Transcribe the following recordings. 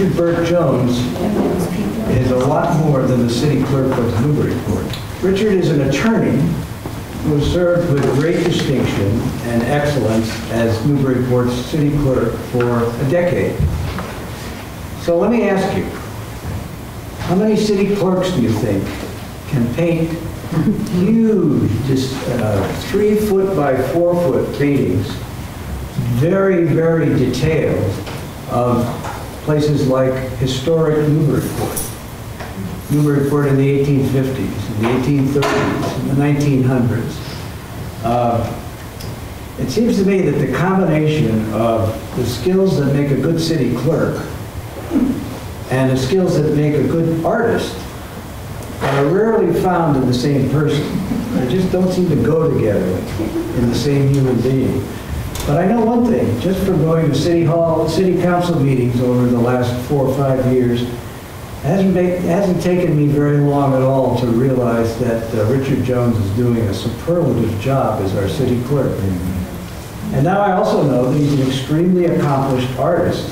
Richard Burt Jones is a lot more than the city clerk of Newburyport. Richard is an attorney who served with great distinction and excellence as Newburyport's city clerk for a decade. So let me ask you, how many city clerks do you think can paint huge, just uh, three foot by four foot paintings, very, very detailed, of places like historic Newburyport? Newburyport in the 1850s, in the 1830s, in the 1900s. Uh, It seems to me that the combination of the skills that make a good city clerk and the skills that make a good artist are rarely found in the same person. They just don't seem to go together in the same human being. But I know one thing, just from going to city hall, city council meetings over the last four or five years, hasn't, hasn't taken me very long at all to realize that uh, Richard Jones is doing a superlative job as our city clerk. And now I also know that he's an extremely accomplished artist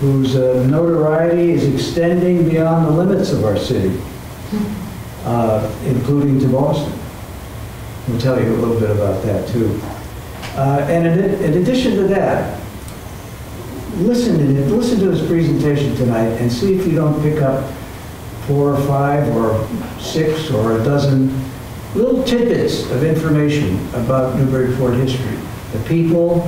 whose uh, notoriety is extending beyond the limits of our city, uh, including to Boston. We'll tell you a little bit about that, too. Uh, And in in addition to that, listen to, listen to his presentation tonight and see if you don't pick up four or five or six or a dozen little tidbits of information about Newburyport history. The people,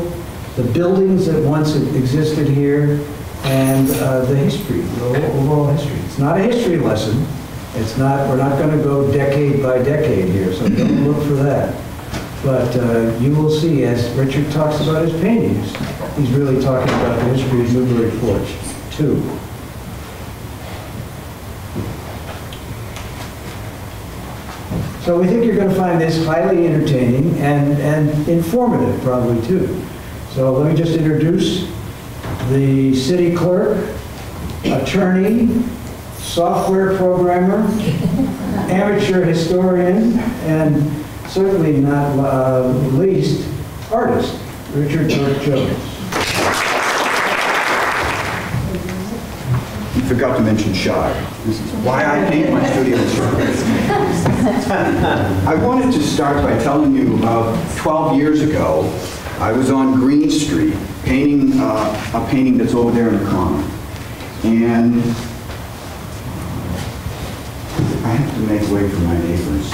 the buildings that once existed here, and uh, the history, the overall history. It's not a history lesson. It's not, we're not going to go decade by decade here, so don't look for that. But uh, you will see, as Richard talks about his paintings, he's really talking about the history of Newburyport, too. So we think you're going to find this highly entertaining and, and informative, probably, too. So let me just introduce the city clerk, attorney, software programmer, amateur historian, and certainly not uh, least, artist, Richard George Jones. You forgot to mention shy. This is why I paint my studio. I wanted to start by telling you about 12 years ago, I was on Green Street painting uh, a painting that's over there in the corner. And I have to make way for my neighbors.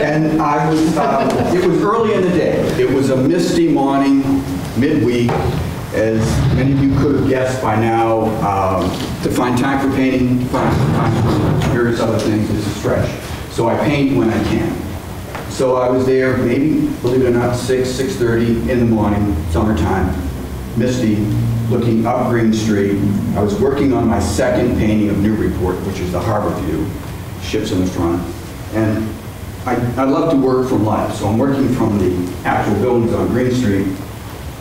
And I was, uh, it was early in the day. It was a misty morning, midweek. As many of you could have guessed by now, um, to find time for painting, to find time for various other things is a stretch. So I paint when I can. So I was there, maybe, believe it or not, 6, 6:30 in the morning, summertime, misty, looking up Green Street. I was working on my second painting of Newburyport, which is the harbor view, ships in the front. And I, I love to work from life, so I'm working from the actual buildings on Green Street,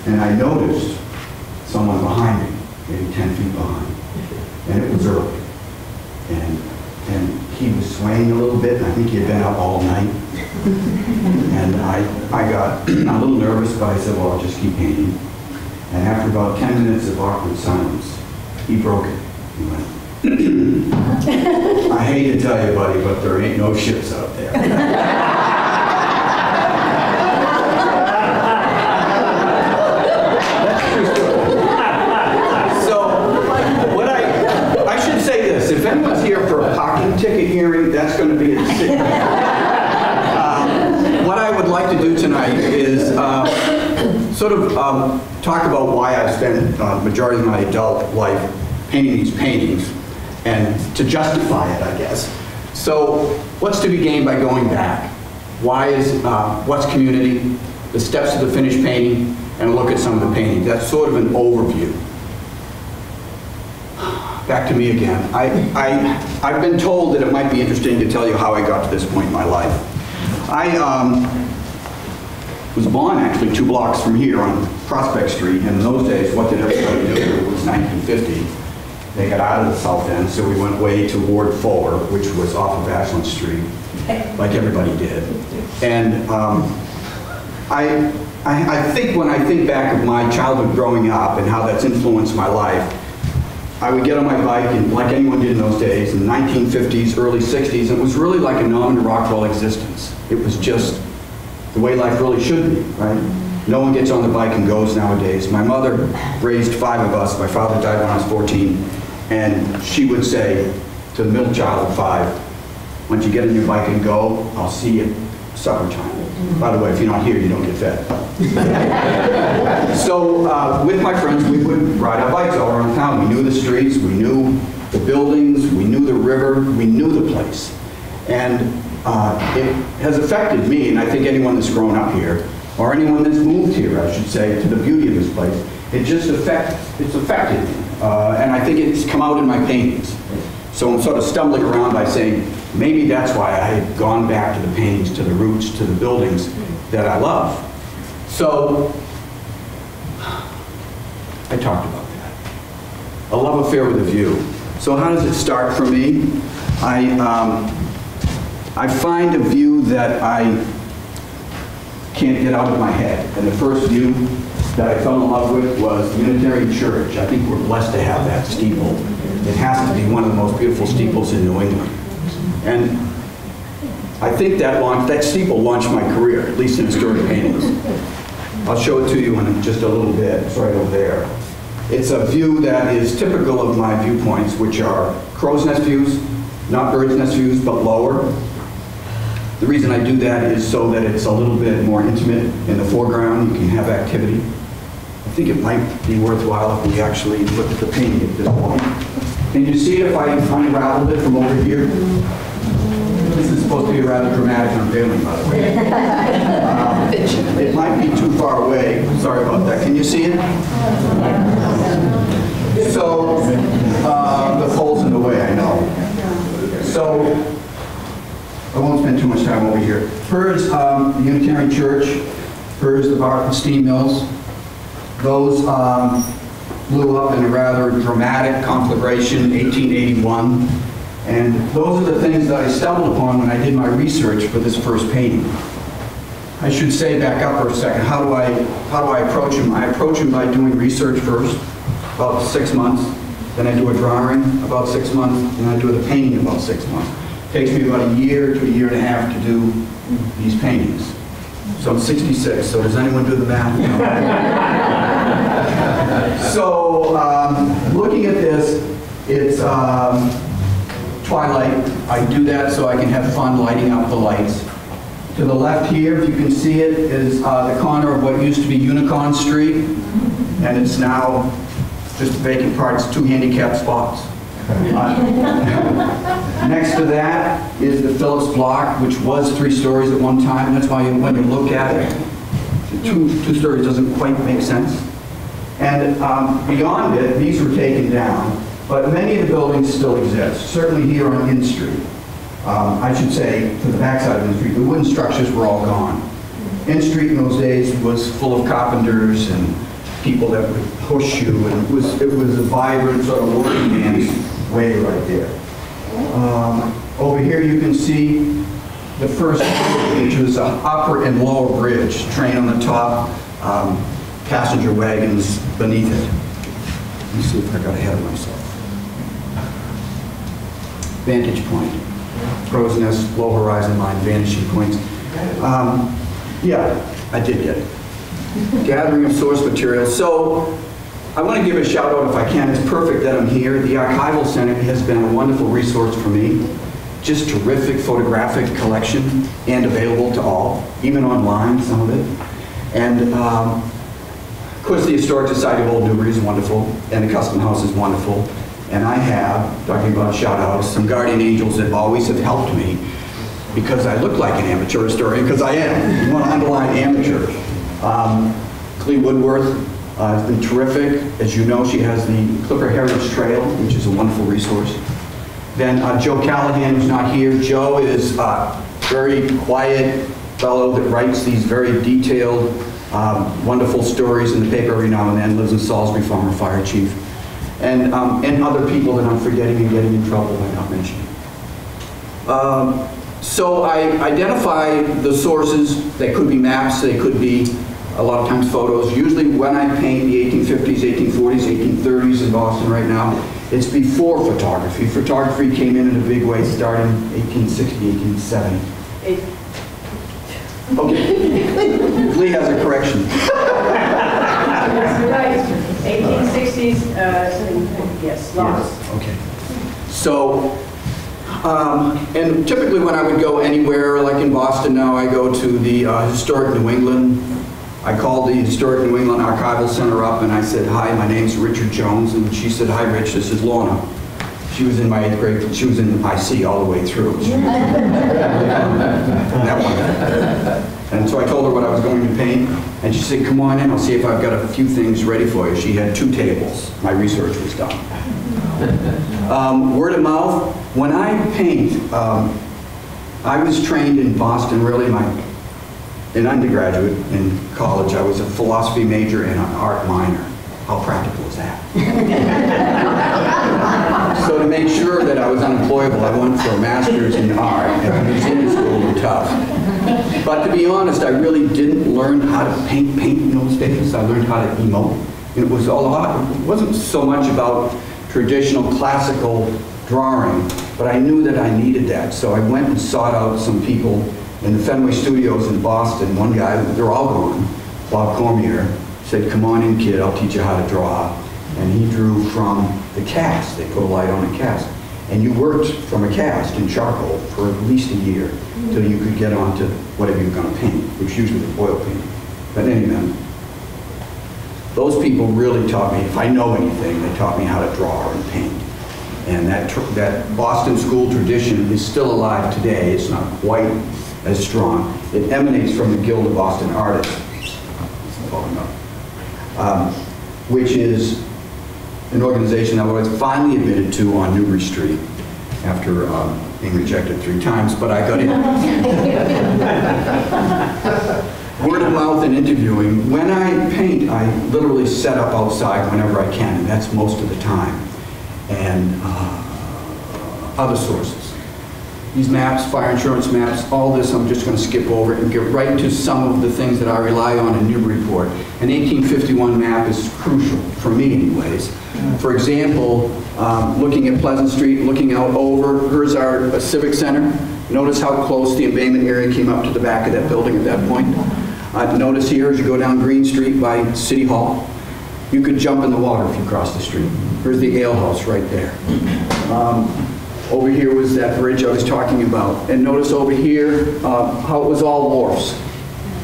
and I noticed someone behind me, maybe 10 feet behind, and it was early. And, and he was swaying a little bit, and I think he had been up all night. And I, I got a little nervous, but I said, well, I'll just keep painting. And after about 10 minutes of awkward silence, he broke it. He went, I hate to tell you, buddy, but there ain't no ships out there. That's true story. So, what I, I should say this, if anyone's here for a parking ticket hearing, that's going to be at the city. Um, What I would like to do tonight is uh, sort of um, talk about why I spent uh, majority of my adult life painting these paintings, and to justify it, I guess. So, what's to be gained by going back? Why is, uh, what's community, the steps to the finished painting, and look at some of the paintings. That's sort of an overview. Back to me again. I, I, I've been told that it might be interesting to tell you how I got to this point in my life. I um, was born actually two blocks from here on Prospect Street. And in those days, what did everybody do? It was 1950. They got out of the south end, so we went way to Ward 4, which was off of Ashland Street, like everybody did. And um, I, I, I think when I think back of my childhood growing up and how that's influenced my life, I would get on my bike, and like anyone did in those days, in the 1950s, early 60s, it was really like a Norman Rockwell existence. It was just the way life really should be, right? No one gets on the bike and goes nowadays. My mother raised five of us. My father died when I was 14. And she would say to the middle child of five, once you get on your bike and go, I'll see you supper time. By the way, if you're not here, you don't get fed. so uh, with my friends, we would ride our bikes all around town. We knew the streets, we knew the buildings, we knew the river, we knew the place. And uh, it has affected me, and I think anyone that's grown up here, or anyone that's moved here, I should say, to the beauty of this place, it just affect, it's affected me. Uh, and I think it's come out in my paintings. So I'm sort of stumbling around by saying, maybe that's why I had gone back to the paintings, to the roots, to the buildings that I love. So I talked about that. A love affair with a view. So how does it start for me? I, um, I find a view that I can't get out of my head. And the first view that I fell in love with was Unitarian Church. I think we're blessed to have that steeple. It has to be one of the most beautiful steeples in New England. And I think that launched, that steeple launched my career, at least in historic paintings. I'll show it to you in just a little bit. It's right over there. It's a view that is typical of my viewpoints, which are crow's nest views, not bird's nest views, but lower. The reason I do that is so that it's a little bit more intimate in the foreground. You can have activity. I think it might be worthwhile if we actually look at the painting at this point. Can you see it if I unraveled it from over here? This is supposed to be a rather dramatic unveiling, by the way. Um, It might be too far away. Sorry about that. Can you see it? So, uh, the pole's in the way, I know. So, I won't spend too much time over here. Here's um, the Unitarian Church. Here's the Bartlett Steam Mills. Those um, blew up in a rather dramatic conflagration in 1881. And those are the things that I stumbled upon when I did my research for this first painting. I should say, back up for a second, how do I, how do I approach them? I approach them by doing research first, about six months. Then I do a drawing, about six months. Then I do the painting, about six months. Takes me about a year to a year and a half to do these paintings. So I'm 66, so does anyone do the math? so um, looking at this, it's um, twilight. I do that so I can have fun lighting up the lights. To the left here, if you can see it, is uh, the corner of what used to be Unicorn Street, and it's now just a vacant part, it's two handicapped spots. Uh, Next to that is the Phillips Block, which was three stories at one time. That's why you, when you look at it, two, two stories doesn't quite make sense. And um, beyond it, these were taken down, but many of the buildings still exist, certainly here on Inn Street. Um, I should say, to the backside of Inn Street, the wooden structures were all gone. Inn Street in those days was full of carpenters and people that would push you, and it was, it was a vibrant sort of working man's way right there. Um, Over here, you can see the first, which was an upper and lower bridge, train on the top, um, passenger wagons beneath it. Let me see if I got ahead of myself. Vantage point, crow's nest, low horizon line, vanishing points. Um, Yeah, I did get it. Gathering of source material. So I want to give a shout out if I can. It's perfect that I'm here. The Archival Center has been a wonderful resource for me. Just terrific photographic collection and available to all, even online, some of it. And um, of course, the Historic Society of Old Newbury is wonderful, and the Custom House is wonderful. And I have, talking about shout outs, some guardian angels that always have helped me because I look like an amateur historian, because I am. You want to underline amateur. Um, Woodworth uh, has been terrific. As you know, she has the Clipper Heritage Trail, which is a wonderful resource. Then uh, Joe Callahan, who's not here. Joe is a very quiet fellow that writes these very detailed, um, wonderful stories in the paper every now and then, lives in Salisbury, former fire chief. And, um, and other people that I'm forgetting and getting in trouble by not mentioning. Um, So I identify the sources, they could be maps, they could be a lot of times photos. Usually when I paint the 1850s, 1840s, 1830s in Boston right now, it's before photography. Photography came in in a big way starting 1860, 1870. Okay. Lee has a correction. Right, 1860s, uh, yes, lots. Okay. So, um, and typically when I would go anywhere, like in Boston now, I go to the uh, Historic New England. I called the Historic New England Archival Center up and I said, hi, my name's Richard Jones. And she said, hi, Rich, this is Lorna. She was in my eighth grade, she was in IC all the way through. That one. And so I told her what I was going to paint, and she said, come on in, I'll see if I've got a few things ready for you. She had two tables. My research was done. Um, Word of mouth, when I paint, um, I was trained in Boston, really, my, an undergraduate in college. I was a philosophy major and an art minor. How practical is that? So to make sure that I was unemployable, I went for a master's in art at the museum school in Tufts. But to be honest, I really didn't learn how to paint, paint in those days. I learned how to emote. And it was a lot, it wasn't so much about traditional classical drawing, but I knew that I needed that. So I went and sought out some people in the Fenway Studios in Boston. One guy, they're all gone, Bob Cormier, said, come on in, kid, I'll teach you how to draw. And he drew from the cast. They put a light on a cast. And you worked from a cast in charcoal for at least a year till you could get on to whatever you were going to paint, which usually was oil painting. But anyway, those people really taught me, if I know anything, they taught me how to draw and paint. And that, that Boston school tradition is still alive today. It's not quite as strong. It emanates from the Guild of Boston Artists, um, which is an organization that I was finally admitted to on Newbury Street after um, being rejected three times, but I got in. Word of mouth and interviewing. When I paint, I literally set up outside whenever I can, and that's most of the time. And uh, other sources. These maps, fire insurance maps, all this, I'm just going to skip over and get right to some of the things that I rely on in Newburyport. An 1851 map is crucial, for me anyways. For example, um, looking at Pleasant Street, looking out over, here's our uh, Civic Center. Notice how close the embayment area came up to the back of that building at that point. Uh, Notice here, as you go down Green Street by City Hall, you could jump in the water if you cross the street. Here's the ale house right there. Um, Over here was that bridge I was talking about. And notice over here, uh, how it was all wharfs,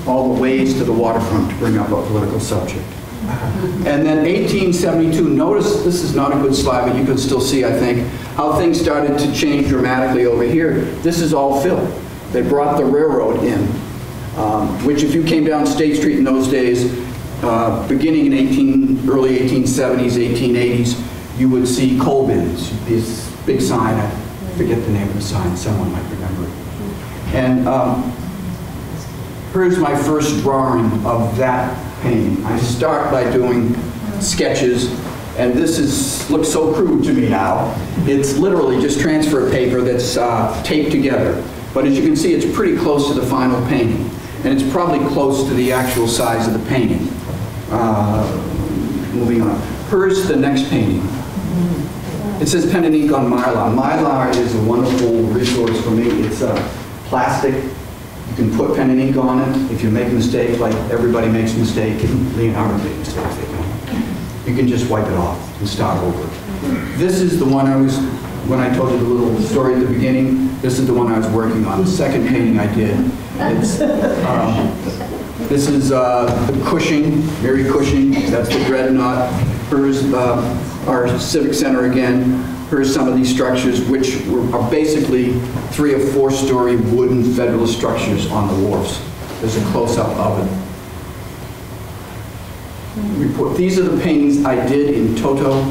all the ways to the waterfront to bring up a political subject. And then 1872, notice, this is not a good slide, but you can still see, I think, how things started to change dramatically over here. This is all fill. They brought the railroad in, um, which if you came down State Street in those days, uh, beginning in 18, early 1870s, 1880s, you would see coal bins, this big sign, I forget the name of the sign, someone might remember it. And um, here's my first drawing of that painting. I start by doing sketches, and this is, looks so crude to me now. It's literally just transfer paper that's uh, taped together. But as you can see, it's pretty close to the final painting. And it's probably close to the actual size of the painting. Uh, Moving on. Here's the next painting. It says pen and ink on Mylar. Mylar is a wonderful resource for me. It's uh, plastic. You can put pen and ink on it. If you make a mistake, like everybody makes a mistake, and Leonardo made mistakes. You can just wipe it off and start over. This is the one I was, when I told you the little story at the beginning, this is the one I was working on, the second painting I did. Um, This is uh, the Cushing, Mary Cushing, that's the dreadnought. Here's uh, our Civic Center again. Here's some of these structures, which were- are basically three or four-story wooden federal structures on the wharfs. There's a close-up of it. Report, these are the paintings I did in Toto,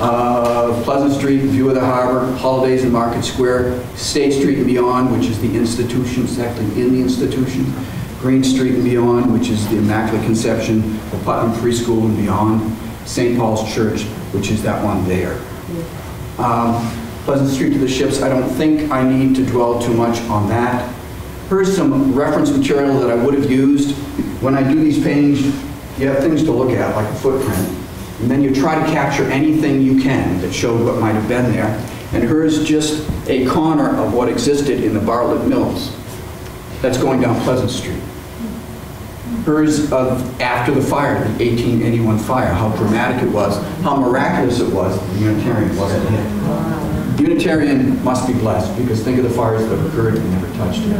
uh, Pleasant Street, View of the Harbor, Holidays in Market Square, State Street and beyond, which is the institution, it's in the institution, Green Street and beyond, which is the Immaculate Conception, the Putnam Free School and beyond, St. Paul's Church, which is that one there. Um, Pleasant Street to the ships, I don't think I need to dwell too much on that. Here's some reference material that I would have used. When I do these paintings, you have things to look at, like a footprint. And then you try to capture anything you can that showed what might have been there. And here's just a corner of what existed in the Bartlett Mills. That's going down Pleasant Street. Here's of after the fire, the 1881 fire, how dramatic it was, how miraculous it was the Unitarian wasn't hit. Unitarian must be blessed, because think of the fires that occurred and never touched it.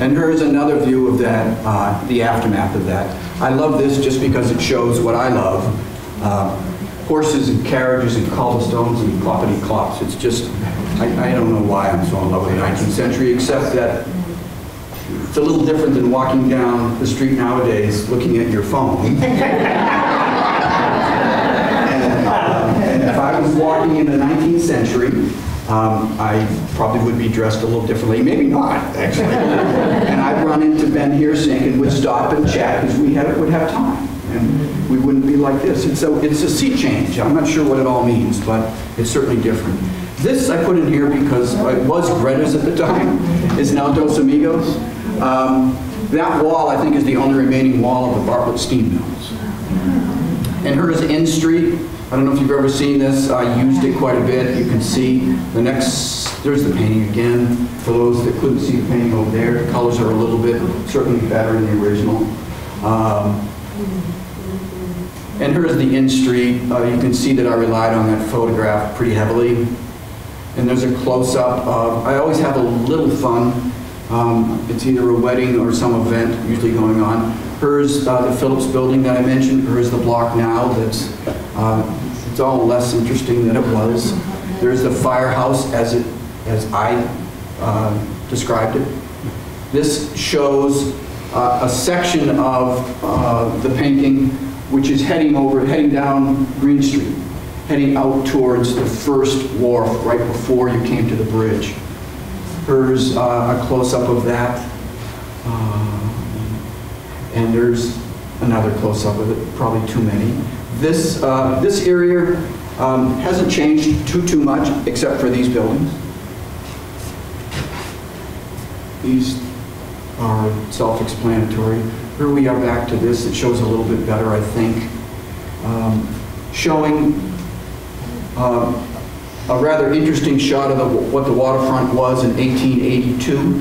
And here's another view of that, uh, the aftermath of that. I love this just because it shows what I love. Uh, Horses and carriages and cobblestones and cloppity clops. It's just, I, I don't know why I'm so in love with the 19th century, except that it's a little different than walking down the street nowadays looking at your phone. And, uh, and if I was walking in the 19th century, um, I probably would be dressed a little differently, maybe not, actually. And I'd run into Ben Heersink and would stop and chat because we had, would have time. And we wouldn't be like this. It's a, it's a sea change. I'm not sure what it all means, but it's certainly different. This I put in here because it was Greta's at the time. It's now Dos Amigos. Um, that wall, I think, is the only remaining wall of the Bartlett Steam Mills. And here is Inn Street. I don't know if you've ever seen this. I used it quite a bit. You can see the next, there's the painting again. For those that couldn't see the painting over there, the colors are a little bit, certainly better than the original. Um, and here's the Inn Street. Uh, you can see that I relied on that photograph pretty heavily. And there's a close-up of, I always have a little fun. Um, it's either a wedding or some event usually going on. Here's uh, the Phillips building that I mentioned. Here's the block now that's, uh, it's all less interesting than it was. There's the firehouse as it, as I uh, described it. This shows uh, a section of uh, the painting which is heading over, heading down Green Street, heading out towards the first wharf right before you came to the bridge. Here's uh, a close-up of that. Uh, and there's another close-up of it, probably too many. This, uh, this area um, hasn't changed too, too much, except for these buildings. These are self-explanatory. Here we are back to this. It shows a little bit better, I think. Um, showing uh, a rather interesting shot of the, what the waterfront was in 1882.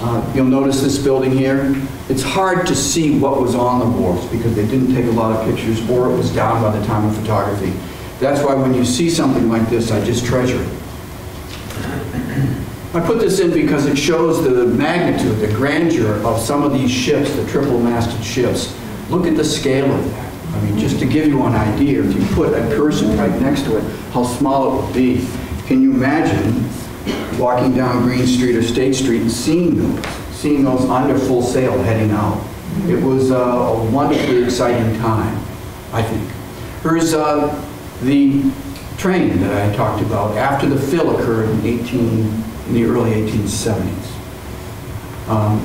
Uh, you'll notice this building here. It's hard to see what was on the wharfs because they didn't take a lot of pictures or it was down by the time of photography. That's why when you see something like this, I just treasure it. I put this in because it shows the magnitude, the grandeur of some of these ships, the triple-masted ships. Look at the scale of that. I mean, just to give you an idea, if you put a person right next to it, how small it would be. Can you imagine walking down Green Street or State Street and seeing those, seeing those under full sail heading out? It was uh, a wonderfully exciting time, I think. Here's uh, the train that I talked about after the fill occurred in 18 in the early 1870s. Um,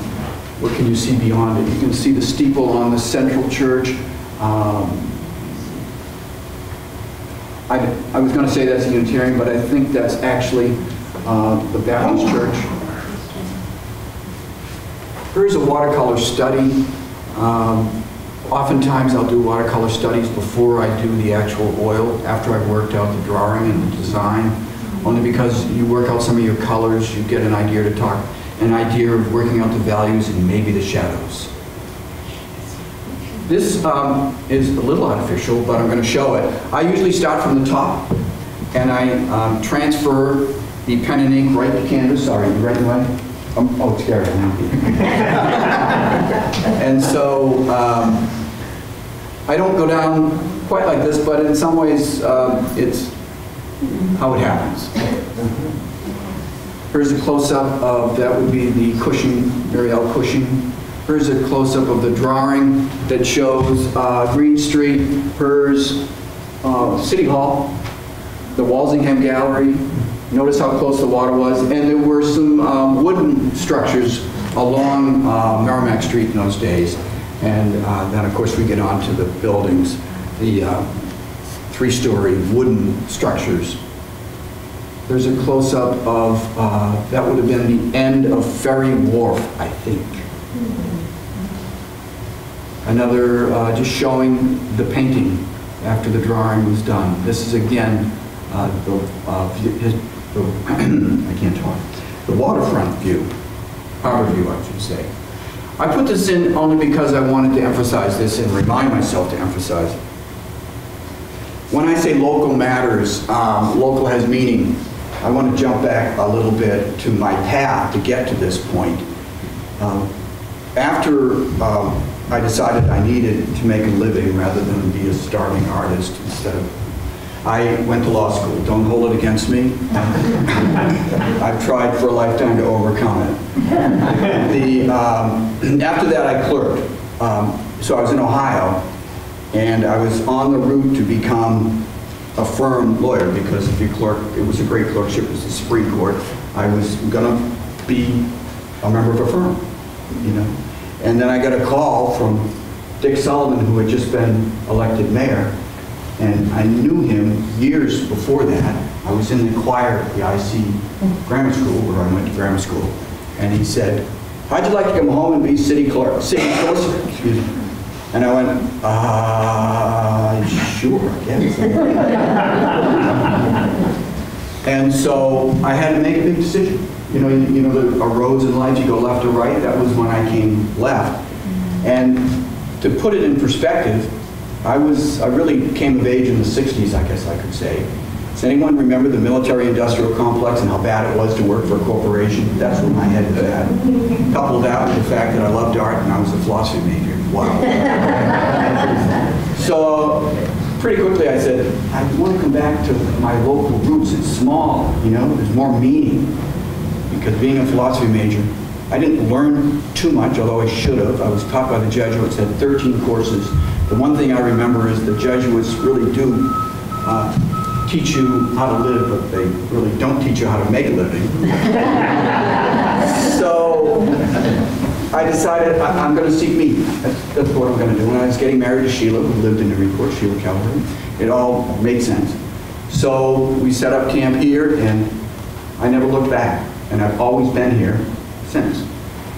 what can you see beyond it? You can see the steeple on the central church. Um, I, I was going to say that's a Unitarian, but I think that's actually uh, the Baptist church. Here's a watercolor study. Um, oftentimes I'll do watercolor studies before I do the actual oil, after I've worked out the drawing and the design only because you work out some of your colors, you get an idea to talk, an idea of working out the values and maybe the shadows. This um, is a little artificial, but I'm going to show it. I usually start from the top, and I um, transfer the pen and ink right to canvas. Sorry, you right away? Um, oh, it's now. and so um, I don't go down quite like this, but in some ways um, it's how it happens. Here's a close-up of, that would be the Cushing, Mary L. Cushing. Here's a close-up of the drawing that shows uh, Green Street. Here's uh, City Hall, the Walsingham Gallery. Notice how close the water was. And there were some um, wooden structures along uh, Merrimack Street in those days. And uh, then, of course, we get on to the buildings. The uh, three-story wooden structures. there's a close-up of, uh, that would have been the end of Ferry Wharf, I think. Another, uh, just showing the painting after the drawing was done. This is again, uh, the, uh, his- the, I can't talk, the waterfront view, harbor view, I should say. I put this in only because I wanted to emphasize this and remind myself to emphasize. it. When I say local matters, um, local has meaning. I want to jump back a little bit to my path to get to this point. Um, After um, I decided I needed to make a living rather than be a starving artist instead of, I went to law school. Don't hold it against me. I've tried for a lifetime to overcome it. The, um, after that, I clerked. Um, So I was in Ohio, and I was on the route to become a firm lawyer, because if you clerk, it was a great clerkship, it was the Supreme Court. I was gonna be a member of a firm, you know? And then I got a call from Dick Sullivan, who had just been elected mayor, and I knew him years before that. I was in the choir at the IC Grammar School, where I went to grammar school, and he said, "How'd you like to come home and be city clerk, city solicitor?" Excuse me. And I went, uh, sure, I guess. And so I had to make a big decision. You know, you you know, the roads and lights, you go left or right, that was when I came left. And to put it in perspective, I was, I really came of age in the 60s, I guess I could say. Does anyone remember the military-industrial complex and how bad it was to work for a corporation? That's where my head was at. Couple that with the fact that I loved art and I was a philosophy major. Wow. So pretty quickly I said, I want to come back to my local roots. It's small, you know, there's more meaning. Because being a philosophy major, I didn't learn too much, although I should have. I was taught by the Jesuits, had 13 courses. The one thing I remember is the Jesuits really do uh, teach you how to live, but they really don't teach you how to make a living. So I decided I- I'm going to seek me. That's that's what I'm going to do. When I was getting married to Sheila, who lived in Newburyport, Sheila Calvert, it all made sense. So we set up camp here, and I never looked back. And I've always been here since.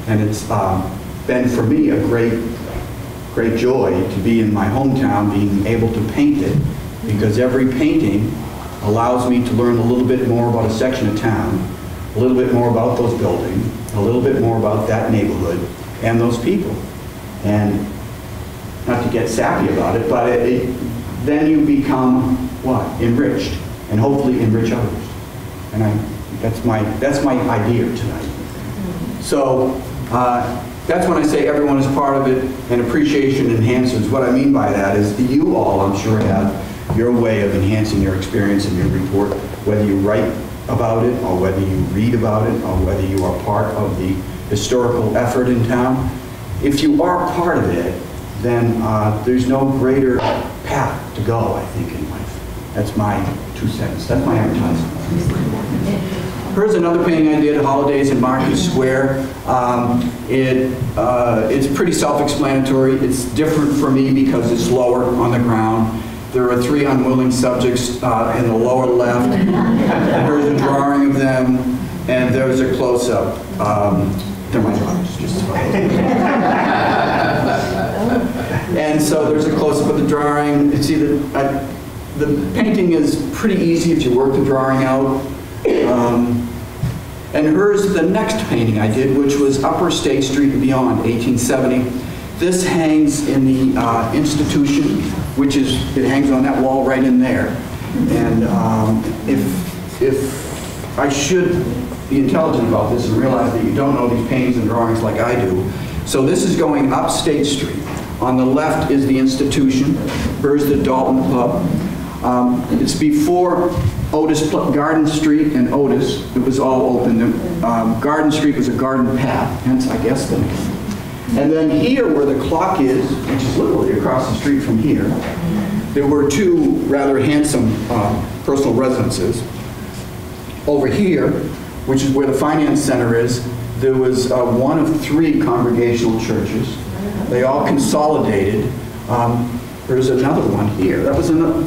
And it's um, been for me a great, great joy to be in my hometown, being able to paint it, because every painting allows me to learn a little bit more about a section of town, a little bit more about those buildings, a little bit more about that neighborhood and those people. And not to get sappy about it, but it, it- then you become, what, enriched, and hopefully enrich others. And I, that's my, that's my idea tonight. So, uh, that's when I say everyone is part of it, and appreciation enhances. What I mean by that is that you all, I'm sure, have your way of enhancing your experience in your report, whether you write about it, or whether you read about it, or whether you are part of the historical effort in town. If you are part of it, then uh, there's no greater path to go, I think, in life. That's my two cents. That's my advertisement. Here's another painting I did, Holidays in Market Square. Um, It, uh, it's pretty self-explanatory. It's different for me because it's lower on the ground. There are three unwilling subjects uh, in the lower left. Here's a drawing of them, and there's a close-up. Um, They're my daughters, just And so there's a close-up of the drawing. It's either, I- the painting is pretty easy if you work the drawing out. Um, And hers, the next painting I did, which was Upper State Street and Beyond, 1870. This hangs in the uh, institution, which is, it hangs on that wall right in there. And um, if, if I should be intelligent about this and realize that you don't know these paintings and drawings like I do. So this is going up State Street. On the left is the institution. Here's the Dalton Club. Um, It's before Otis, Garden Street and Otis. It was all open. Um, Garden Street was a garden path, hence I guess the name. And then here where the clock is, which is literally across the street from here, there were two rather handsome uh, personal residences. Over here, which is where the finance center is, there was uh, one of three congregational churches. They all consolidated. Um, There's another one here. That was another,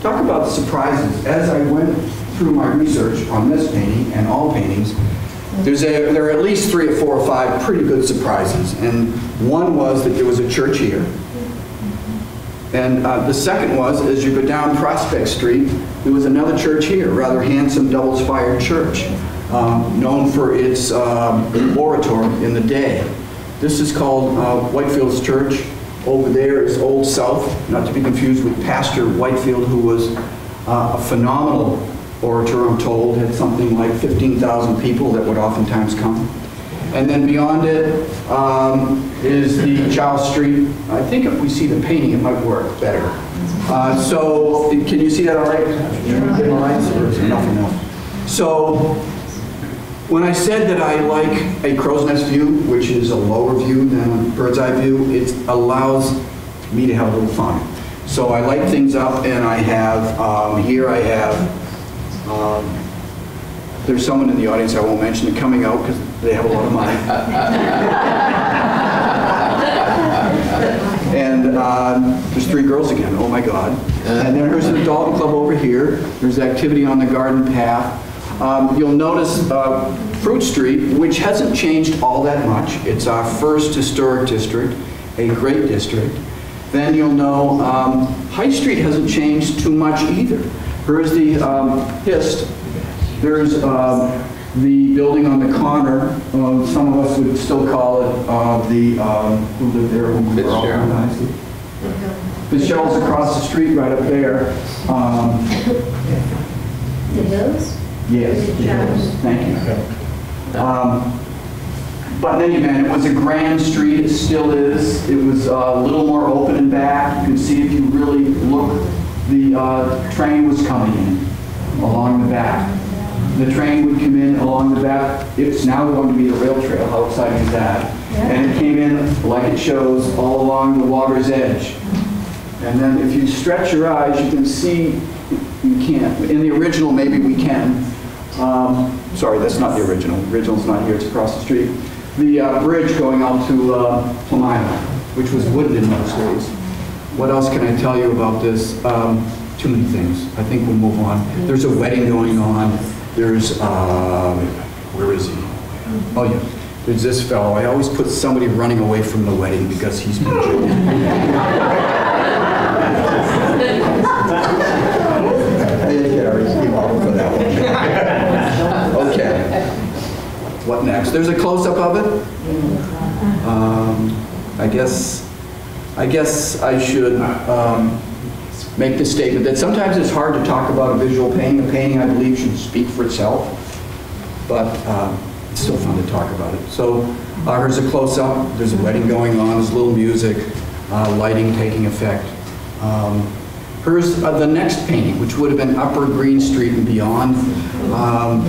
talk about the surprises. As I went through my research on this painting and all paintings, there's a, there are at least three or four or five pretty good surprises. And one was that there was a church here. And uh, the second was, as you go down Prospect Street, there was another church here, rather handsome double-spired church, um, known for its um, oratory in the day. This is called uh, Whitefield's Church. Over there is Old South, not to be confused with Pastor Whitefield, who was uh, a phenomenal orator, I'm told, had something like 15,000 people that would oftentimes come. And then beyond it um, is the Charles Street. I think if we see the painting, it might work better. Uh, So, can you see that all right? Get the lights, or is it enough enough? So, when I said that I like a crow's nest view, which is a lower view than a bird's eye view, it allows me to have a little fun. So I light things up and I have, um, here I have, um, there's someone in the audience, I won't mention coming out because they have a lot of money. And uh, there's three girls again, oh my God. And then there's the Dalton Club over here, there's activity on the garden path. Um, You'll notice uh, Fruit Street, which hasn't changed all that much. It's our first historic district, a great district. Then you'll know um, High Street hasn't changed too much either. Here's the um, HIST. There's um, the building on the corner, uh, some of us would still call it uh, the, um, who lived there when we were all Fitzgerald. organized. Fitzgerald's across the street right up there. Um, The hills? Yes, Fitzgerald's. thank you. Um, But in any event, it was a grand street, it still is. It was uh, a little more open in back. You can see if you really look, the uh, train was coming in along the back. The train would come in along the back. It's now going to be a rail trail. How exciting is that? And it came in, like it shows, all along the water's edge. And then if you stretch your eyes, you can see, you can't. In the original, maybe we can. Um, Sorry, that's not the original. The Original's not here, it's across the street. The uh, bridge going out to uh, Plum Island, which was wooden in those days. What else can I tell you about this? Um, Too many things. I think we'll move on. There's a wedding going on. There's, um, where is he? Oh, yeah. There's this fellow. I always put somebody running away from the wedding because he's been I didn't get our email for that one. Okay. What next? There's a close-up of it. Um, I guess, I guess I should um, make the statement that sometimes it's hard to talk about a visual painting. A painting, I believe, should speak for itself, but um, it's still fun to talk about it. So uh, here's a close-up. There's a wedding going on. There's a little music, uh, lighting taking effect. Um, Here's uh, the next painting, which would have been Upper Green Street and beyond. Um,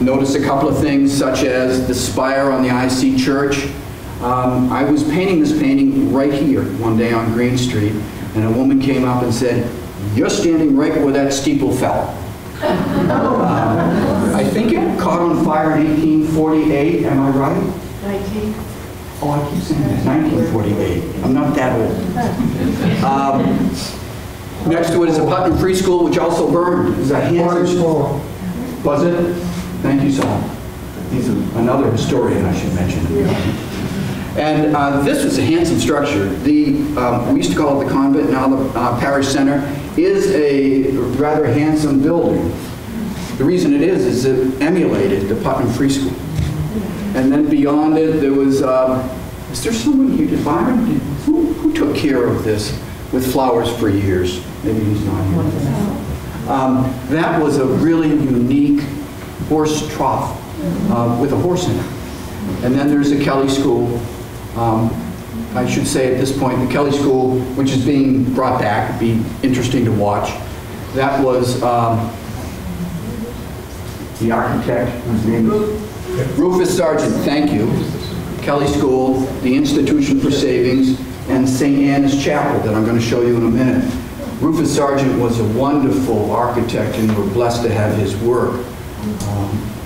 Notice a couple of things, such as the spire on the IC Church. Um, I was painting this painting right here one day on Green Street, and a woman came up and said, "You're standing right where that steeple fell." Uh, I think it caught on fire in 1848, am I right? 19. Oh, I keep saying that, 1948. I'm not that old. Um, Next to it is a Putnam Free School, which also burned. It's a handsome... Was it? Thank you, Saul. He's a- another historian, I should mention. And uh, this was a handsome structure. The, um, we used to call it the convent, now the uh, parish center, is a rather handsome building. The reason it is, is it emulated the Putnam Free School. And then beyond it, there was, um, is there someone here, did Byron, who, who took care of this with flowers for years? Maybe he's not here. Um, That was a really unique horse trough uh, with a horse in it. And then there's the Kelly School. Um, I should say at this point, the Kelly School, which is being brought back, be interesting to watch. That was um, the architect, whose name is Rufus Sargent, thank you. Kelly School, the Institution for Savings, and St. Anne's Chapel that I'm going to show you in a minute. Rufus Sargent was a wonderful architect, and we're blessed to have his work. Um,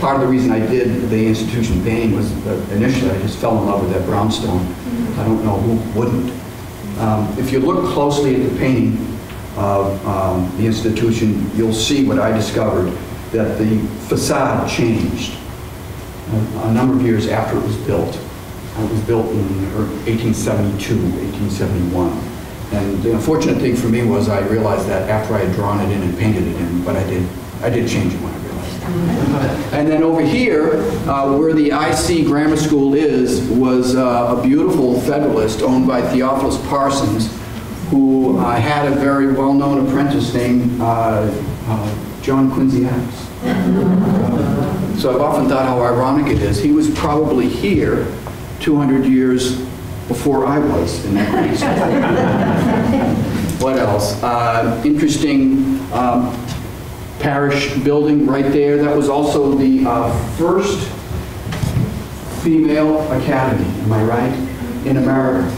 Part of the reason I did the institution painting was that initially I just fell in love with that brownstone. I don't know who wouldn't. Um, If you look closely at the painting, of um, the institution, you'll see what I discovered, that the facade changed a a number of years after it was built. It was built in 1872, 1871. And the unfortunate thing for me was I realized that after I had drawn it in and painted it in, but I did, I did change it when I realized. And then over here, uh, where the IC Grammar School is, was uh, a beautiful Federalist owned by Theophilus Parsons, who uh, had a very well-known apprentice named uh, uh, John Quincy Adams. So I've often thought how ironic it is. He was probably here 200 years before I was in that grade. What else? Uh, Interesting um, parish building right there. That was also the uh, first female academy, am I right? In America.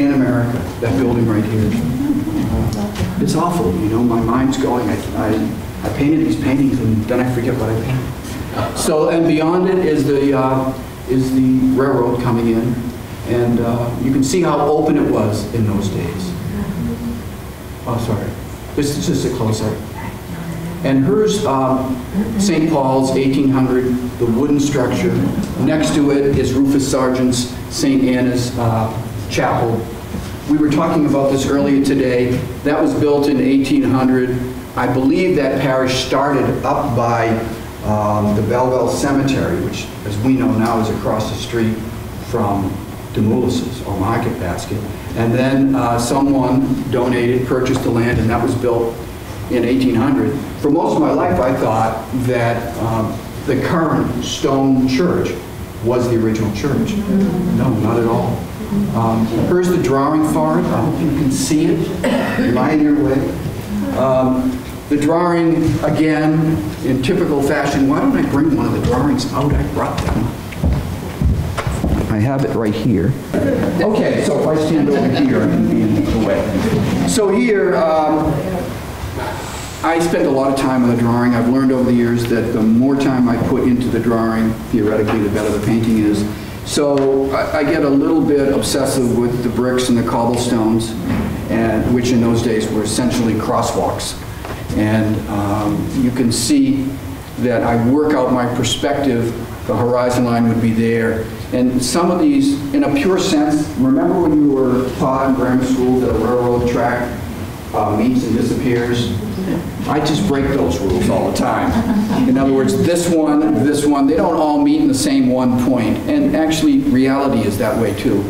In America, that building right here. It's awful, you know, my mind's going, I, I- I painted these paintings and then I forget what I painted. So, and beyond it is the, uh, is the railroad coming in, and uh, you can see how open it was in those days. Oh, sorry, this is just a close-up. And hers, um, St. Paul's, 1800, the wooden structure. Next to it is Rufus Sargent's St. Anna's uh, Chapel. We were talking about this earlier today. That was built in 1800. I believe that parish started up by um, the Belleville Cemetery, which, as we know now, is across the street from Demoulas's or Market Basket. And then uh, someone donated, purchased the land, and that was built in 1800. For most of my life, I thought that um, the current stone church was the original church. No, not at all. Um, Here's the drawing for it. I hope you can see it. Lie your way. Um, The drawing, again, in typical fashion, why don't I bring one of the drawings out? I brought them. I have it right here. Okay, so if I stand over here, I can be in the way. So here, um, I spent a lot of time on the drawing. I've learned over the years that the more time I put into the drawing, theoretically, the better the painting is. So I I get a little bit obsessive with the bricks and the cobblestones, and, which in those days were essentially crosswalks. And um, you can see that I work out my perspective, the horizon line would be there. And some of these, in a pure sense, remember when you were taught in grammar school that a railroad track uh, meets and disappears? I just break those rules all the time. In other words, this one, this one, they don't all meet in the same one point. And actually, reality is that way too.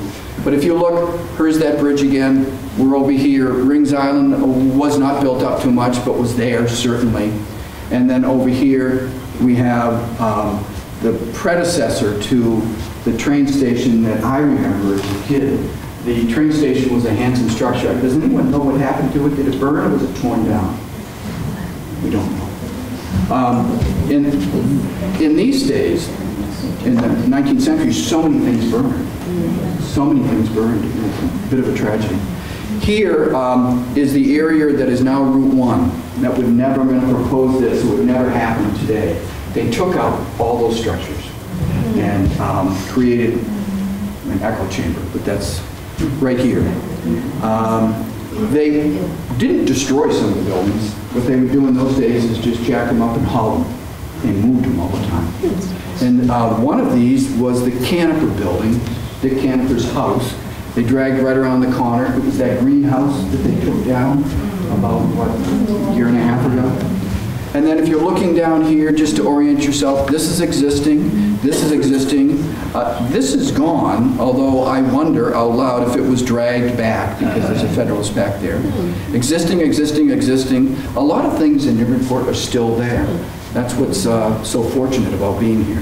But if you look, here's that bridge again. We're over here. Rings Island was not built up too much, but was there, certainly. And then over here, we have um, the predecessor to the train station that I remember as a kid. The train station was a handsome structure. Does anyone know what happened to it? Did it burn or was it torn down? We don't know. Um, In, in these days, in the 19th century, so many things burned. So many things burned. A Bit of a tragedy. Here um, is the area that is now Route 1. That would never have been proposed this, it would never happen today. They took out all those structures and um, created an echo chamber, but that's right here. Um, They didn't destroy some of the buildings. What they would do in those days is just jack them up and haul them. They moved them all the time. And uh, one of these was the Caniper building, Dick Caniper's house. They dragged right around the corner. It was that greenhouse that they took down about, what, a year and a half ago? And then if you're looking down here, just to orient yourself, this is existing, this is existing. Uh, This is gone, although I wonder out loud if it was dragged back because there's a Federalist back there. Existing, existing, existing. A lot of things in Newburyport are still there. That's what's uh, so fortunate about being here.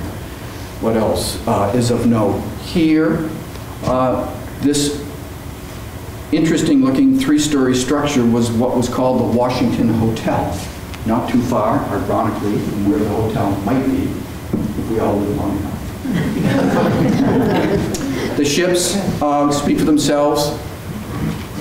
What else uh, is of note? Here, uh, this interesting-looking three-story structure was what was called the Washington Hotel. Not too far, ironically, from where the hotel might be, if we all live long enough. The ships uh, speak for themselves.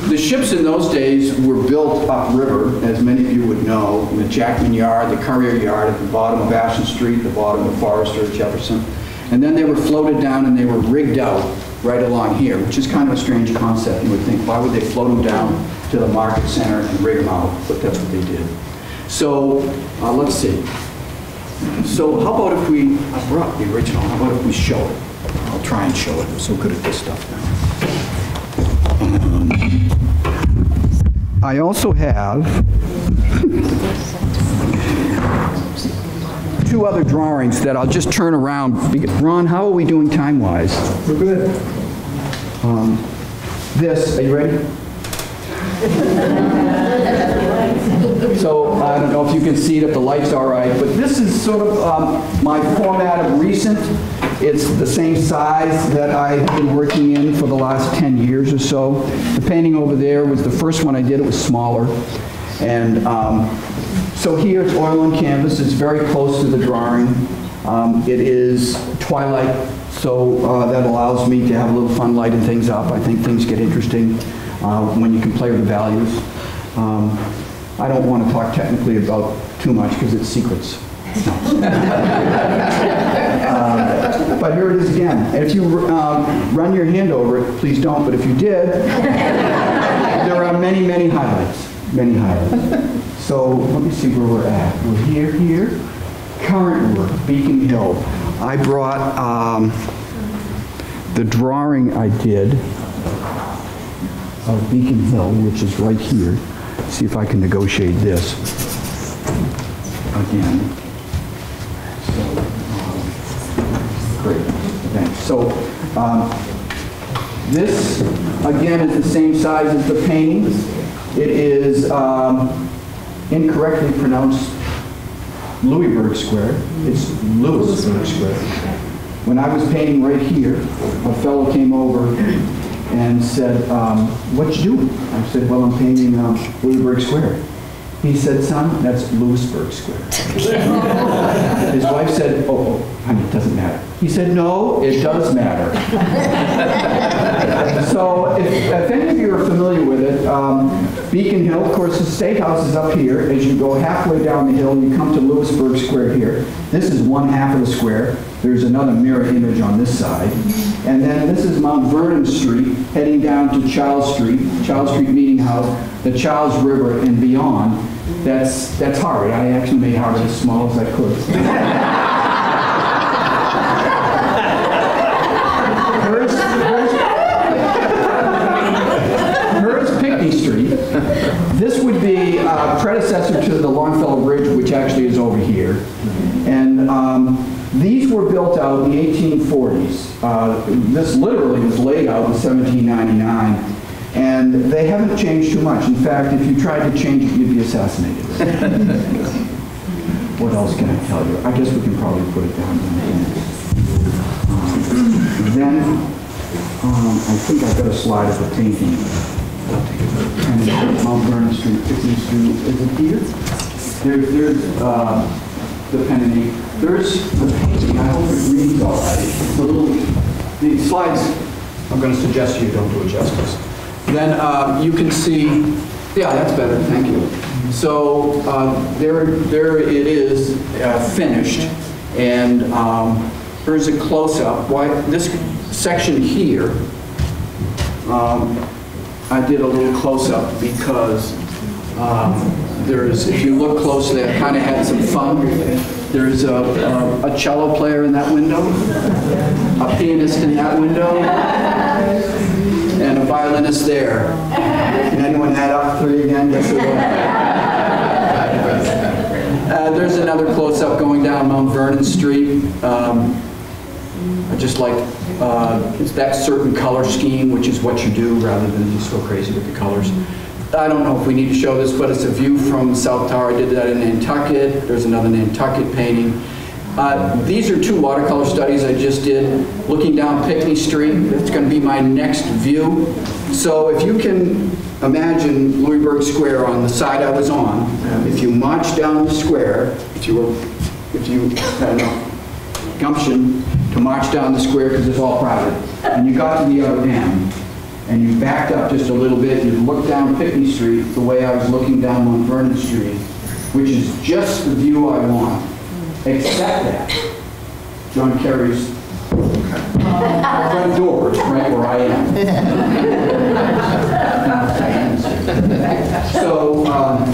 The ships in those days were built upriver, as many of you would know, in the Jackman Yard, the Currier Yard at the bottom of Ashland Street, the bottom of Forester, Jefferson. And then they were floated down and they were rigged out right along here, which is kind of a strange concept. You would think, why would they float them down to the market center and rig them out, but that's what they did. So, uh, let's see. So how about if we, I brought the original, how about if we show it? I'll try and show it, I'm so good at this stuff now. Um, I also have two other drawings that I'll just turn around. Ron, how are we doing time-wise? We're good. This, are you ready? So I don't know if you can see it, if the light's all right, but this is sort of um, my format of recent. It's the same size that I've been working in for the last 10 years or so. The painting over there was the first one I did, it was smaller. And um, so here it's oil on canvas, it's very close to the drawing. Um, It is twilight, so uh, that allows me to have a little fun lighting things up. I think things get interesting uh, when you can play with the values. Um, I don't want to talk technically about too much because it's secrets. Um, But here it is again. If you um, run your hand over it, please don't, but if you did, there are many, many highlights, many highlights. So let me see where we're at. We're here, here. Current work, Beacon Hill. I brought um, the drawing I did of Beacon Hill, which is right here. See if I can negotiate this again. So, um, Great, thanks. So, um, this, again, is the same size as the painting. It is um, incorrectly pronounced Louisburg Square. It's Louisburg Square. When I was painting right here, a fellow came over and said, um, "What you doing?" I said, "Well, I'm painting um, Louisburg Square." He said, "Son, that's Lewisburg Square." His wife said, "Oh, honey, it doesn't matter." He said, "No, it does matter." So if, if any of you are familiar with it, um, Beacon Hill, of course, the State House is up here. As you go halfway down the hill, you come to Lewisburg Square here. This is one half of the square. There's another mirror image on this side. And then this is Mount Vernon Street, heading down to Charles Street, Charles Street Meeting House, the Charles River, and beyond. That's, that's Harvard. I actually made Harvard as small as I could. Pinckney Street. This would be uh, predecessor to the Longfellow Bridge, which actually is over here. And um, these were built out in the 1840s. Uh, This literally was laid out in 1799. And they haven't changed too much. In fact, if you tried to change it, you'd be assassinated. What else can I tell you? I guess we can probably put it down. Then, um, I think I've got a slide of the painting. And Mount Vernon Street, Pickney Street, is it here? There, there's, uh, the pen and ink. There's the painting, I hope it reads all right. A little, the slides, I'm gonna suggest you don't do it justice. Then, uh, you can see, yeah, that's better, thank you. So, uh, there, there it is, uh, finished. And, um, here's a close-up. Why, this section here, um, I did a little close-up because um, there's, if you look closely, I kind of had some fun. There's a- a a cello player in that window, a pianist in that window, and a violinist there. Can anyone add up three again? Uh, There's another close-up going down Mount Vernon Street. Um, I just like, uh, it's that certain color scheme, which is what you do, rather than just go crazy with the colors. I don't know if we need to show this, but it's a view from South Tower. I did that in Nantucket. There's another Nantucket painting. Uh, These are two watercolor studies I just did, looking down Pickney Street. That's going to be my next view. So if you can imagine Louisburg Square on the side I was on, if you march down the square, if you were, if you had enough gumption to march down the square because it's all private, and you got to the other end, and you backed up just a little bit, and you looked down Pickney Street the way I was looking down on Vernon Street, which is just the view I want, except that John Kerry's front door is right where I am. So, um,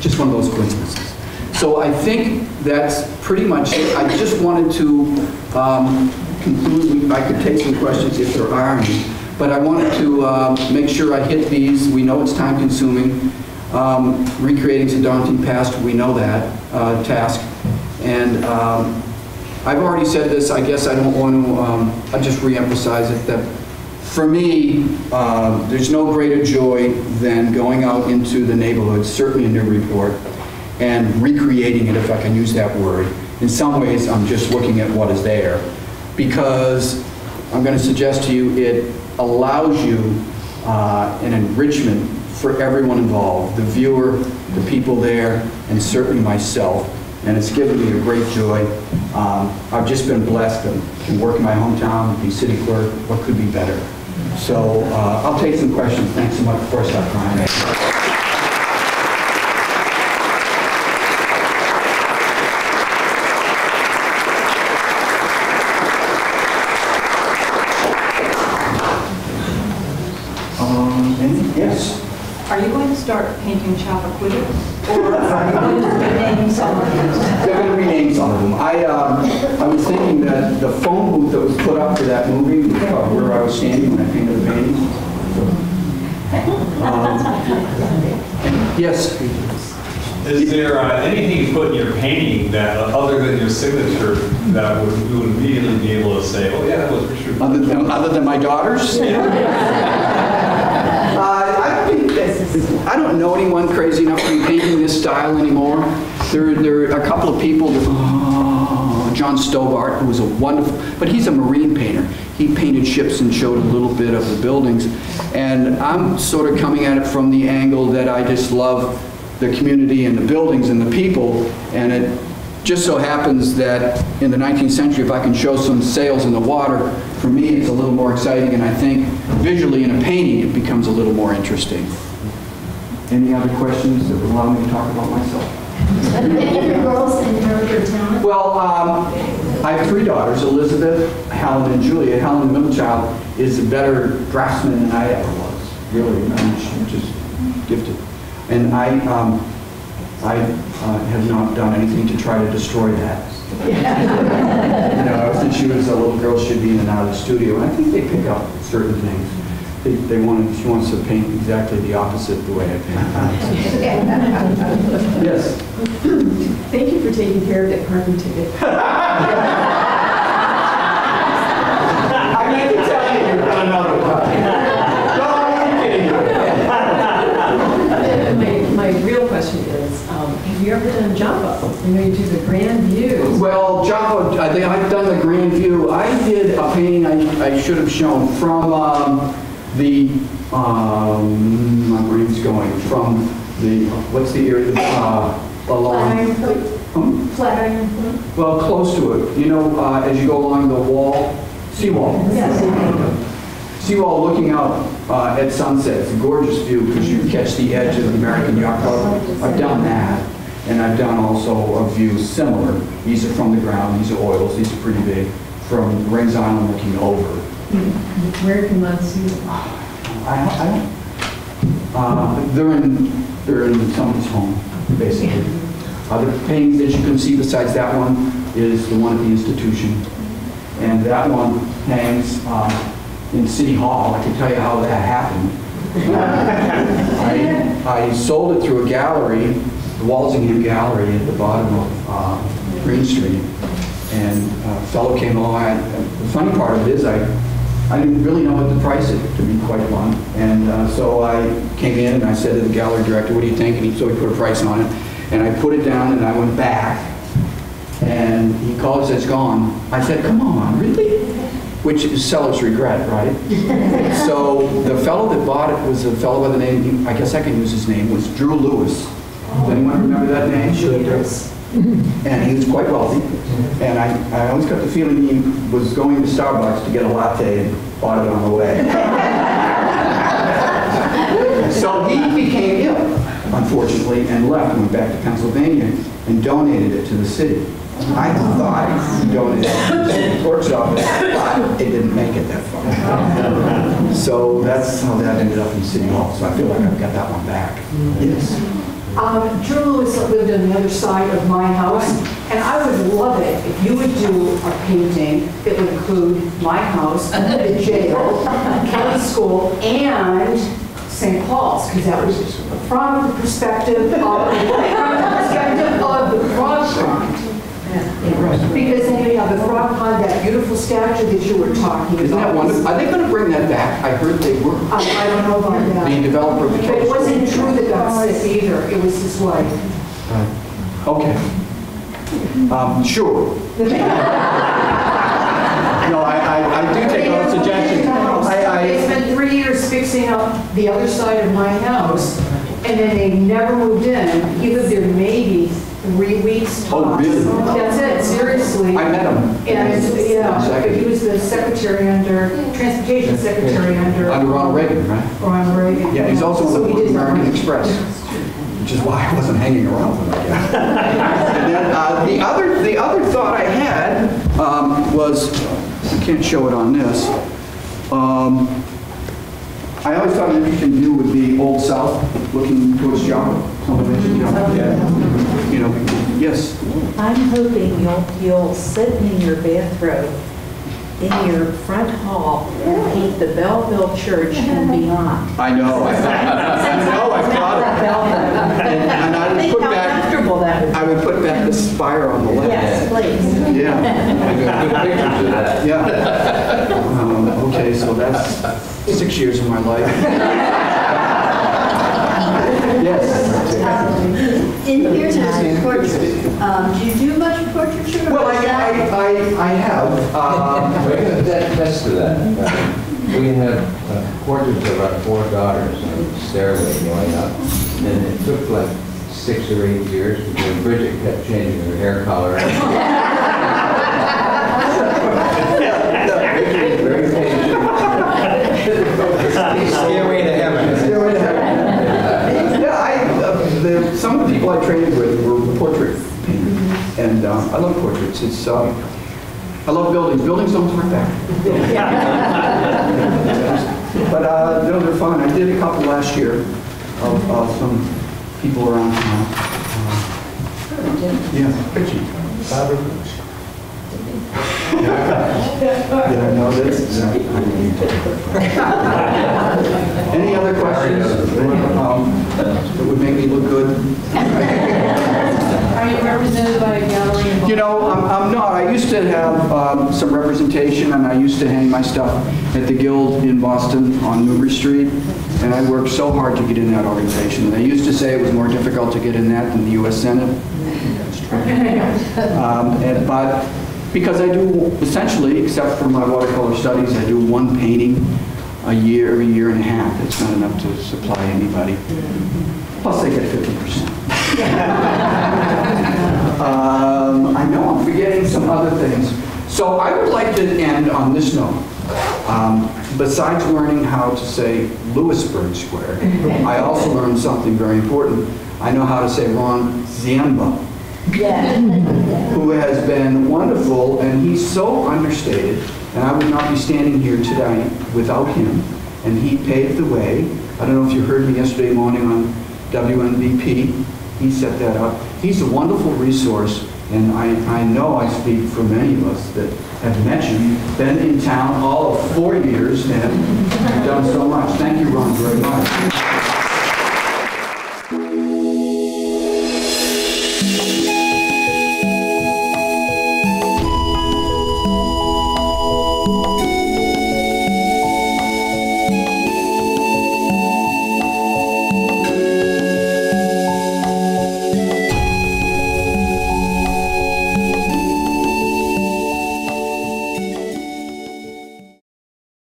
just one of those coincidences. So I think that's pretty much it. I just wanted to um, conclude, I could take some questions if there are any, but I wanted to um, make sure I hit these. We know it's time consuming. Um, Recreating's a daunting task, we know that, uh, task. And um, I've already said this, I guess I don't want to, um, I'll just reemphasize it, that for me, uh, there's no greater joy than going out into the neighborhood, certainly in Newburyport, and recreating it, if I can use that word. In some ways, I'm just looking at what is there, because I'm going to suggest to you, it allows you uh, an enrichment for everyone involved, the viewer, the people there, and certainly myself. And it's given me a great joy. Um, I've just been blessed can work in my hometown, be city clerk, what could be better? So uh, I'll take some questions. Thanks so much for stop crying. Um, Yes. Are you going to start painting Chappaquiddick? Or are going to rename some of? They're going to rename some of them. I, um, I was thinking that the phone booth that was put up for that movie, uh, where I was standing when I painted the painting. Um, Yes, Is there uh, anything you put in your painting that, uh, other than your signature, that would, you would immediately be able to say, oh, yeah, that was Richard? other than, other than my daughters? Uh, I I don't know anyone crazy enough to be painting this style anymore. There, there are a couple of people, that- oh, John Stobart, who was a wonderful, but he's a marine painter. He painted ships and showed a little bit of the buildings. And I'm sort of coming at it from the angle that I just love the community and the buildings and the people. And it just so happens that in the 19th century, if I can show some sails in the water, for me, it's a little more exciting, and I think visually in a painting, it becomes a little more interesting. Any other questions that would allow me to talk about myself? Any girls in your, your town? Well, um, I have three daughters, Elizabeth, Helen, and Julia. Helen, the middle child, is a better draftsman than I ever was, really. I mean, she's just gifted. And I, um, I uh, have not done anything to try to destroy that. You know, since she was a little girl, she'd be in and out of the studio, and I think they pick up certain things. They, they want, she wants to paint exactly the opposite the way I paint. Yes? Thank you for taking care of that parking ticket. I meant to tell you another one. No, I'm kidding you. My, my real question is, um, have you ever done Joppa? I know you do the grand views. Well, Joppa, I think I've done the grand view. I did a painting I, I should have shown from um, the, um, my brain's going, from the, what's the area, uh, along? Hmm? Well, close to it. You know, uh, as you go along the wall, seawall. Yes. Seawall looking out uh, at sunset. It's a gorgeous view because you catch the edge of the American Yacht Club. I've done that. And I've done also a view similar. These are from the ground, these are oils, these are pretty big, from Rings Island looking over. Where can one see them? I don't, I don't, uh, they're in, they're in somebody's home, basically. Other paintings that you can see besides that one is the one at the institution. And that one hangs uh, in City Hall. I can tell you how that happened. I, I sold it through a gallery, the Walsingham Gallery at the bottom of uh, Green Street. And a fellow came along, I- the funny part of it is I, I didn't really know what to price it, to be quite blunt. And uh, so I came in and I said to the gallery director, what do you think? And he, so he put a price on it. And I put it down and I went back. And he called and said, it's gone. I said, come on, really? Which is seller's regret, right? So the fellow that bought it was a fellow by the name, I guess I can use his name, was Drew Lewis. Does anyone remember that name? And he was quite wealthy. And I, I always got the feeling he was going to Starbucks to get a latte and bought it on the way. So he became ill, unfortunately, and left, and went back to Pennsylvania and donated it to the city. I thought he donated it to the city clerk's office, but it didn't make it that far. So that's how that ended up in City Hall, so I feel like I've got that one back. Yes. Um, Drew Lewis lived on the other side of my house, and I would love it if you would do a painting that would include my house, the jail, county school, and St. Paul's, because that was from the perspective of, from the perspective of the frog pond. Because then you have the frog pond, that beautiful statue that you were talking about. Isn't that wonderful? Are they going to bring that back? I heard they were. I I don't know about that. The developer of the But case. it wasn't Drew that got sick either, it was his wife. Right. Okay. Um, Sure. No, I, I, I do take all suggestions. I, They I, spent three years fixing up the other side of my house, and then they never moved in. He lived there maybe three weeks Oh, really? That's it, seriously. I met him. And, yeah, but he was the secretary under, transportation secretary under. Under Ronald Reagan, right? Ronald Reagan. Yeah, he's also So with American Express, which is why I wasn't hanging around with him, I guess. Then, uh, the other, the other thought I had um, was, I can't show it on this. Um, I always thought an interesting view would be Old South, looking towards Joppa. Someone. You know, yes. I'm hoping you'll, you'll sit in your bathrobe in your front hall and paint the Belleville Church and beyond. I know. I I know, I thought it. And and I would put back, that I would put back the spire on the left. Yes, please. Yeah. I got good pictures of that. Yeah. Um, Okay, so that's six years of my life. Yes. In here, there's portraits. Um, Do you do much portraiture? Well, I, is I, I I have, um, Wait, that, that's to that. Uh, We have uh, portraits of our four daughters on the stairway going up, and it took like six or eight years because Bridget kept changing her hair color. Bridget is very patient. Stairway to heaven. yeah, I, uh, the, some of the people I trained with were portrait painters, and um, I love portraits. It's, um, I love buildings. Buildings don't talk back. But, uh, no, they're fun. I did a couple last year of, uh, some people around town. Uh, Yeah, Richie. Yeah, I know this. Any other questions? Um, That would make me look good? Are you represented by a gallery You know, I'm, I'm not. I used to have um, some representation, and I used to hang my stuff at the Guild in Boston on Newbury Street, and I worked so hard to get in that organization. They used to say it was more difficult to get in that than the U.S. Senate. Um, and- But because I do essentially, except for my watercolor studies, I do one painting a year, a year and a half. It's not enough to supply anybody. Plus, I get 50%. Um, I know I'm forgetting some other things. So I would like to end on this note. Um, Besides learning how to say Lewisburg Square, I also learned something very important. I know how to say Ron Ziemba, Yeah. who has been wonderful, and he's so understated, and I would not be standing here today without him, and he paved the way. I don't know if you heard me yesterday morning on WNBP, he set that up. He's a wonderful resource, and I, I know I speak for many of us that have mentioned, been in town all of four years, and done so much. Thank you, Ron, very much.